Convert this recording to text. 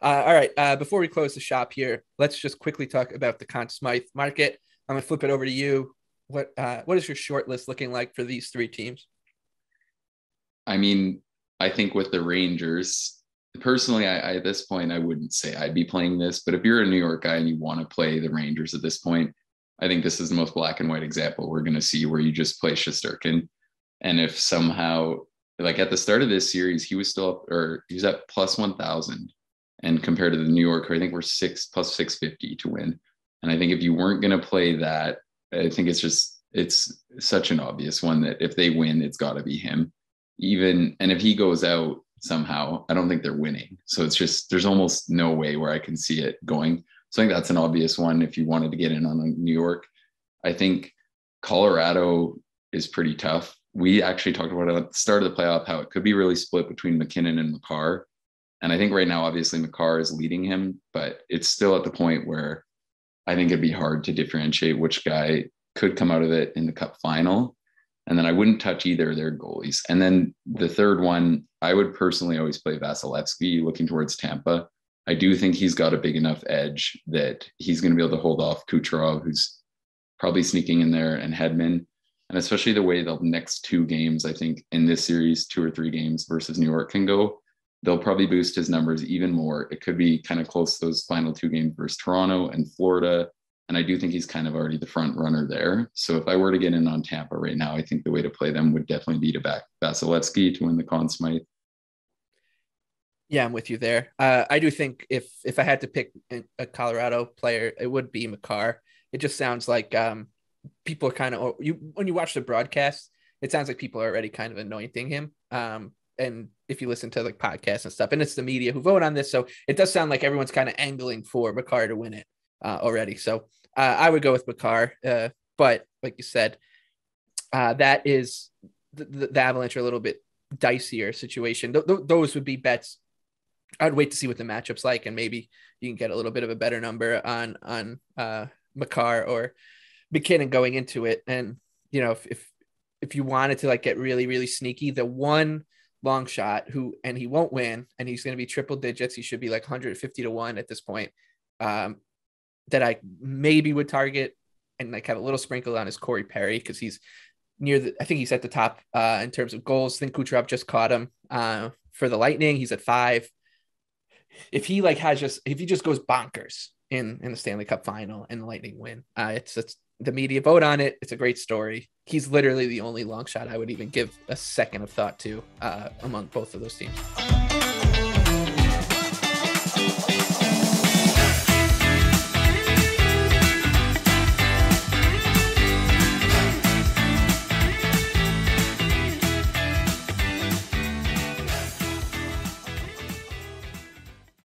Uh, all right. Uh, before we close the shop here, let's just quickly talk about the Conn Smythe market. I'm gonna flip it over to you. What uh, what is your short list looking like for these three teams? I mean, I think with the Rangers, personally, I, I, at this point, I wouldn't say I'd be playing this. But if you're a New York guy and you want to play the Rangers at this point, I think this is the most black and white example we're going to see where you just play Shesterkin. And if somehow, like at the start of this series, he was still up, or he was at plus 1,000. And compared to the New Yorker, I think we're six plus 650 to win. And I think if you weren't going to play that, I think it's just, it's such an obvious one that if they win, it's got to be him. Even, and if he goes out somehow, I don't think they're winning. So it's just, there's almost no way where I can see it going. So I think that's an obvious one if you wanted to get in on New York. I think Colorado is pretty tough. We actually talked about at the start of the playoff how it could be really split between MacKinnon and Makar. And I think right now, obviously, Makar is leading him, but it's still at the point where I think it'd be hard to differentiate which guy could come out of it in the cup final. And then I wouldn't touch either of their goalies. And then the third one, I would personally always play Vasilevskiy looking towards Tampa. I do think he's got a big enough edge that he's going to be able to hold off Kucherov, who's probably sneaking in there, and Hedman. And especially the way the next two games, I think in this series, two or three games versus New York can go, they'll probably boost his numbers even more. It could be kind of close those final two games versus Toronto and Florida. And I do think he's kind of already the front runner there. So if I were to get in on Tampa right now, I think the way to play them would definitely be to back Vasilevskiy to win the Conn Smythe. Yeah, I'm with you there. Uh, I do think if if I had to pick a Colorado player, it would be Makar. It just sounds like um, people are kind of you when you watch the broadcast, it sounds like people are already kind of anointing him. Um, and if you listen to like podcasts and stuff, and it's the media who vote on this, so it does sound like everyone's kind of angling for Makar to win it uh, already. So uh, I would go with Makar, uh, but like you said, uh, that is the, the, Avalanche are a little bit dicier situation. Th- th- those would be bets. I'd wait to see what the matchups like, and maybe you can get a little bit of a better number on on uh, Makar or MacKinnon going into it. And you know, if, if if you wanted to like get really really sneaky, the one long shot who and he won't win and he's going to be triple digits. He should be like 150 to 1 at this point um that i maybe would target and like have a little sprinkle on his corey perry because he's near the i think he's at the top uh in terms of goals. I think kucherov just caught him uh for the lightning. He's at five. If he like has just if he just goes bonkers in in the stanley cup final and the lightning win uh it's it's the media vote on it. It's a great story. He's literally the only long shot I would even give a second of thought to uh, among both of those teams.